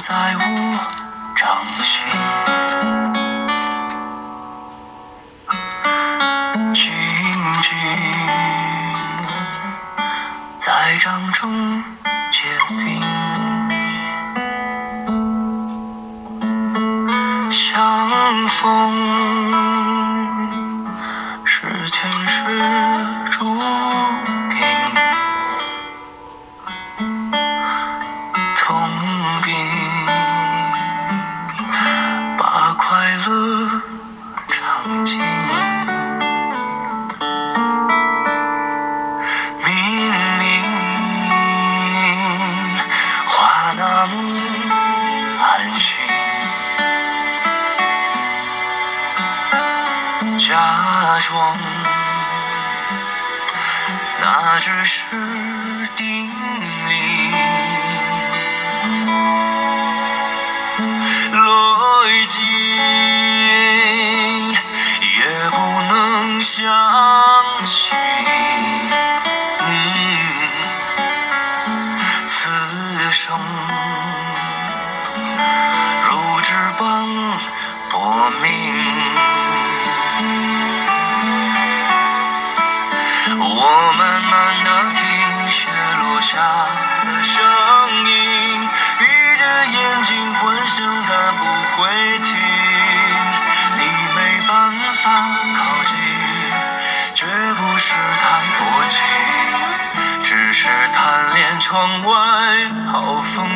再无掌心。静静在掌中结冰，相逢假装那只是定理，逻辑也不能相信。此生如纸般薄命。我慢慢地听雪落下的声音，闭着眼睛幻想它不会停，你没办法靠近，绝不是太薄情，只是贪恋窗外好风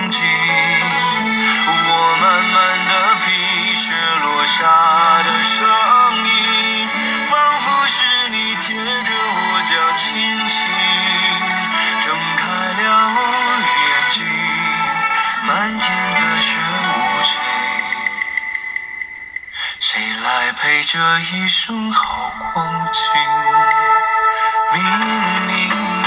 陪这一生好光景？明明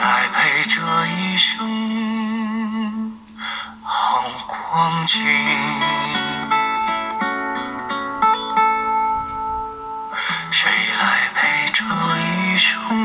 来陪这一生好光景？谁来陪这一生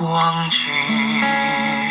忘记